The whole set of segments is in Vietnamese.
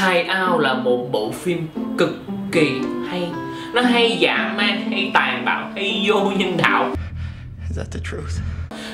Inside Out là một bộ phim cực kỳ hay Nó hay dã man, hay tàn bạo, hay vô nhân đạo Is that the truth?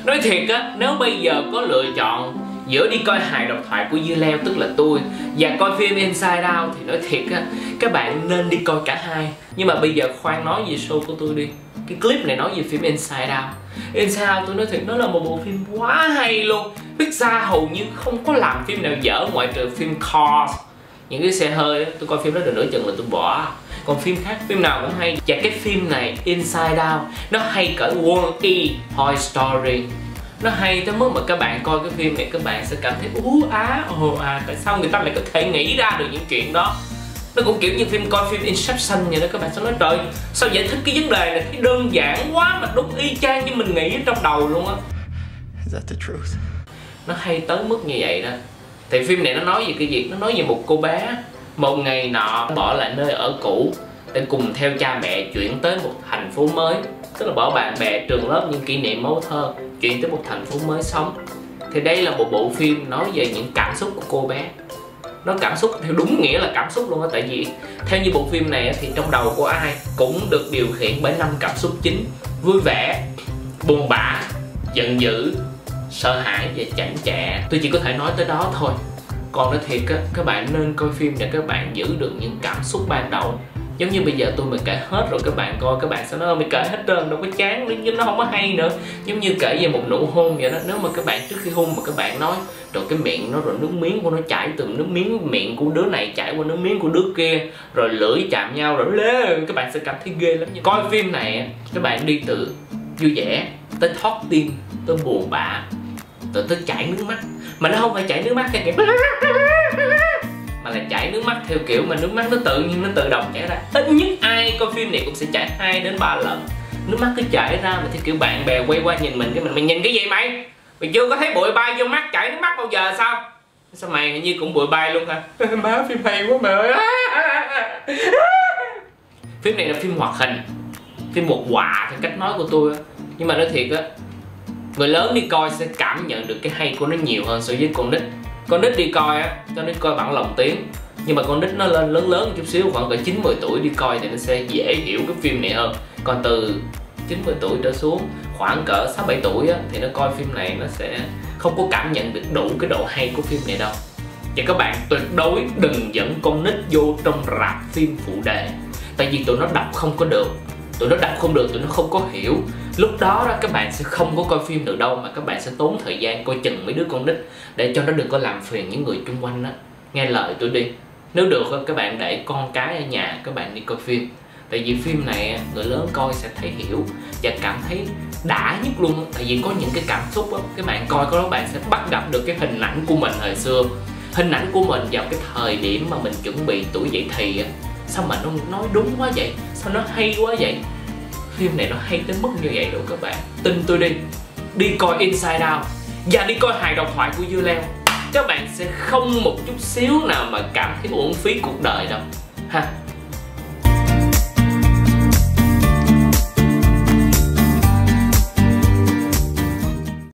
Nói thiệt á, nếu bây giờ có lựa chọn giữa đi coi hài độc thoại của Dư Leo tức là tôi và coi phim Inside Out thì nói thiệt á, các bạn nên đi coi cả hai. Nhưng mà bây giờ khoan nói về show của tôi đi. Cái clip này nói về phim Inside Out. Inside Out tôi nói thiệt nó là một bộ phim quá hay luôn. Pixar hầu như không có làm phim nào dở ngoại trừ phim Cars. Những cái xe hơi á, tôi coi phim đó được nửa chừng là tôi bỏ. Còn phim khác phim nào cũng hay. Và cái phim này Inside Out nó hay cỡ Wall-E Toy Story. Nó hay tới mức mà các bạn coi cái phim này các bạn sẽ cảm thấy ú á ồ à tại sao người ta lại có thể nghĩ ra được những chuyện đó? Nó cũng kiểu như phim coi phim Inception vậy đó các bạn sẽ nói trời sao giải thích cái vấn đề này thấy đơn giản quá mà đúng y chang như mình nghĩ trong đầu luôn á. Is that the truth? nó hay tới mức như vậy đó thì phim này nó nói về cái gì nó nói về một cô bé một ngày nọ bỏ lại nơi ở cũ để cùng theo cha mẹ chuyển tới một thành phố mới, tức là bỏ bạn bè trường lớp những kỷ niệm mẫu thơ, chuyển tới một thành phố mới sống. Thì đây là một bộ phim nói về những cảm xúc của cô bé. Nó cảm xúc theo đúng nghĩa là cảm xúc luôn á, tại vì theo như bộ phim này thì trong đầu của ai cũng được điều khiển bởi năm cảm xúc chính vui vẻ, buồn bã, giận dữ sợ hãi và chảnh chạ tôi chỉ có thể nói tới đó thôi. Còn nói thiệt á, các bạn nên coi phim để các bạn giữ được những cảm xúc ban đầu. Giống như bây giờ tôi mà kể hết rồi, các bạn coi, các bạn sẽ nói mày kể hết trơn, đâu có chán nhưng nó không có hay nữa. Giống như kể về một nụ hôn vậy đó, nếu mà các bạn, trước khi hôn mà các bạn nói rồi cái miệng nó rồi nước miếng của nó chảy từ nước miếng, miệng của đứa này chảy qua nước miếng của đứa kia, rồi lưỡi chạm nhau rồi lê. Các bạn sẽ cảm thấy ghê lắm coi phim này các bạn đi từ vui vẻ tới thoát tim, tới buồn bã tới tới chảy nước mắt. Mà nó không phải chảy nước mắt theo kiểu mà là chảy nước mắt theo kiểu mà nước mắt nó tự nhiên nó tự động chảy ra. Ít nhất ai coi phim này cũng sẽ chảy hai đến ba lần. Nước mắt cứ chảy ra mà theo kiểu bạn bè quay qua nhìn mình cái mình mày nhìn cái gì mày? Mày chưa có thấy bụi bay vô mắt chảy nước mắt bao giờ sao? Sao mày hình như cũng bụi bay luôn hả? Má phim hay quá mày ơi. Phim này là phim hoạt hình. Phim một quà theo cách nói của tôi nhưng mà nói thiệt á người lớn đi coi sẽ cảm nhận được cái hay của nó nhiều hơn so với con nít. Con nít đi coi á con nít coi bằng lòng tiếng. Nhưng mà con nít nó lên lớn lớn chút xíu khoảng cỡ 9 10 tuổi đi coi thì nó sẽ dễ hiểu cái phim này hơn. Còn từ 90 tuổi trở xuống khoảng cỡ 6 7 tuổi á, thì nó coi phim này nó sẽ không có cảm nhận được đủ cái độ hay của phim này đâu. Và các bạn tuyệt đối đừng dẫn con nít vô trong rạp phim phụ đề tại vì tụi nó đọc không có được tụi nó đọc không được tụi nó không có hiểu. Lúc đó đó các bạn sẽ không có coi phim được đâu mà các bạn sẽ tốn thời gian coi chừng mấy đứa con nít để cho nó đừng có làm phiền những người chung quanh đó nghe lời tôi đi. Nếu được các bạn để con cái ở nhà các bạn đi coi phim. Tại vì phim này người lớn coi sẽ thấy hiểu và cảm thấy đã nhất luôn tại vì có những cái cảm xúc á, các bạn coi có đó bạn sẽ bắt gặp được cái hình ảnh của mình hồi xưa. Hình ảnh của mình vào cái thời điểm mà mình chuẩn bị tuổi dậy thì sao mà nó nói đúng quá vậy? Sao nó hay quá vậy? Phim này nó hay tới mức như vậy đủ các bạn. Tin tôi đi. Đi coi Inside Out. Và đi coi hài độc thoại của Dư Leo. Các bạn sẽ không một chút xíu nào mà cảm thấy uổng phí cuộc đời đâu. Ha.